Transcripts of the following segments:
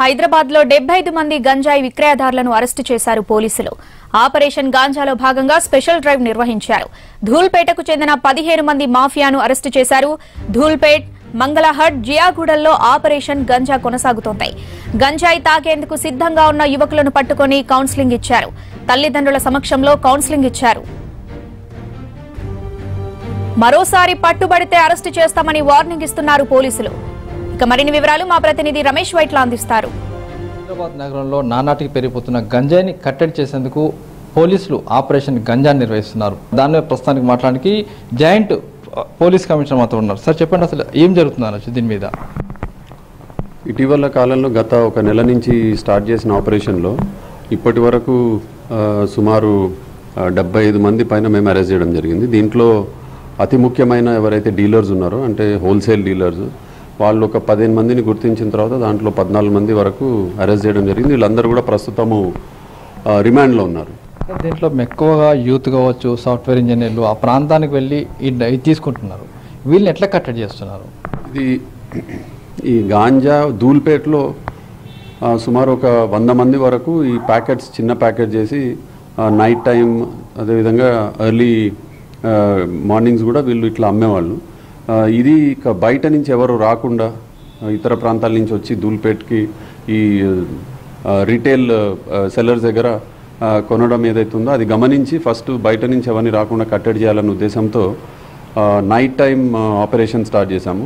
హైదరాబాద్లో డెబ్బై ఐదు మంది గంజాయి విక్రయదారులను అరెస్టు చేశారు పోలీసులు. ఆపరేషన్ గాంజాలో భాగంగా స్పెషల్ డ్రైవ్ నిర్వహించారు. ధూల్పేటకు చెందిన పదిహేను మంది మాఫియాను అరెస్టు చేశారు. ధూల్పేట్ మంగళహట్ జియాగూడల్లో ఆపరేషన్ గంజా కొనసాగుతోంది. గంజాయి తాకేందుకు సిద్ధంగా ఉన్న యువకులను పట్టుకొని కౌన్సిలింగ్ ఇచ్చారు. తల్లిదండ్రుల సమక్షంలో కౌన్సిలింగ్ ఇచ్చారు. మరోసారి పట్టుబడితే అరెస్టు చేస్తామని వార్నింగ్ ఇస్తున్నారు పోలీసులు. మరిన్ని వివరాలు మా ప్రతినిధి రమేష్ వైట్ల అందిస్తారు. హైదరాబాద్ నగరంలో నానాటికి పెరిగిపోతున్న గంజాయిని కట్టడి చేసేందుకు పోలీసులు ఆపరేషన్ గంజా నిర్వహిస్తున్నారు. దాని మీద ప్రస్తుతానికి మాట్లాడడానికి జాయింట్ పోలీస్ కమిషనర్ మాత్రం ఉన్నారు. సార్ చెప్పండి అసలు ఏం జరుగుతుంది దీని మీద? ఇటీవల కాలంలో గత ఒక నెల నుంచి స్టార్ట్ చేసిన ఆపరేషన్లో ఇప్పటి వరకు సుమారు డెబ్బై ఐదు మంది పైన మేము అరెస్ట్ చేయడం జరిగింది. దీంట్లో అతి ముఖ్యమైన ఎవరైతే డీలర్స్ ఉన్నారో అంటే హోల్సేల్ డీలర్స్ వాళ్ళు ఒక పదిహేను మందిని గుర్తించిన తర్వాత దాంట్లో పద్నాలుగు మంది వరకు అరెస్ట్ చేయడం జరిగింది. వీళ్ళందరూ కూడా ప్రస్తుతము రిమాండ్లో ఉన్నారు. దీంట్లో ఎక్కువగా యూత్ కావచ్చు సాఫ్ట్వేర్ ఇంజనీర్లు ఆ ప్రాంతానికి వెళ్ళి తీసుకుంటున్నారు. వీళ్ళని ఎట్లా కట్టడి చేస్తున్నారు? ఇది ఈ గాంజా ధూల్పేటలో సుమారు ఒక వంద మంది వరకు ఈ ప్యాకెట్స్ చిన్న ప్యాకెట్ చేసి నైట్ టైం అదేవిధంగా ఎర్లీ మార్నింగ్స్ కూడా వీళ్ళు ఇట్లా అమ్మేవాళ్ళు. ఇది ఇక బయట నుంచి ఎవరు రాకుండా ఇతర ప్రాంతాల నుంచి వచ్చి దూల్పేట్కి ఈ రీటైల్ సెల్లర్స్ దగ్గర కొనడం ఏదైతుందో అది గమనించి ఫస్ట్ బయట నుంచి ఎవరిని రాకుండా కట్టడి చేయాలన్న ఉద్దేశంతో నైట్ టైం ఆపరేషన్ స్టార్ట్ చేశాము.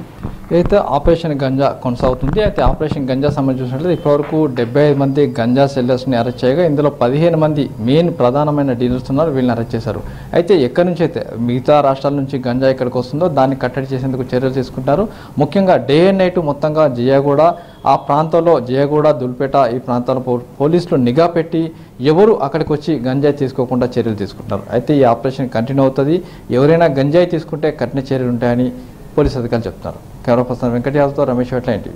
అయితే ఆపరేషన్ గంజా కొనసాగుతుంది అయితే ఆపరేషన్ గంజా సంబంధించినట్లయితే ఇప్పటివరకు డెబ్బై ఐదు మంది గంజా సెల్లర్స్ని అరెస్ట్ చేయగా ఇందులో పదిహేను మంది మెయిన్ ప్రధానమైన డీలర్స్ ఉన్నారు వీళ్ళని అరెస్ట్ చేశారు. అయితే ఎక్కడి నుంచి అయితే మిగతా రాష్ట్రాల నుంచి గంజా ఎక్కడికి వస్తుందో దాన్ని కట్టడి చేసేందుకు చర్యలు తీసుకుంటారు. ముఖ్యంగా డే అండ్ నైట్ మొత్తంగా జియాగూడ ఆ ప్రాంతంలో జియాగూడ దుల్పేట ఈ ప్రాంతాల్లో పోలీసులు నిఘా పెట్టి ఎవరు అక్కడికి వచ్చి గంజాయి తీసుకోకుండా చర్యలు తీసుకుంటారు. అయితే ఈ ఆపరేషన్ కంటిన్యూ అవుతుంది. ఎవరైనా గంజాయి తీసుకుంటే కఠిన చర్యలు ఉంటాయని పోలీసు అధికారులు చెప్తున్నారు. కెమెరా పర్సన్ వెంకట యాదవ్తో రమేష్ వెట్ల ఏంటి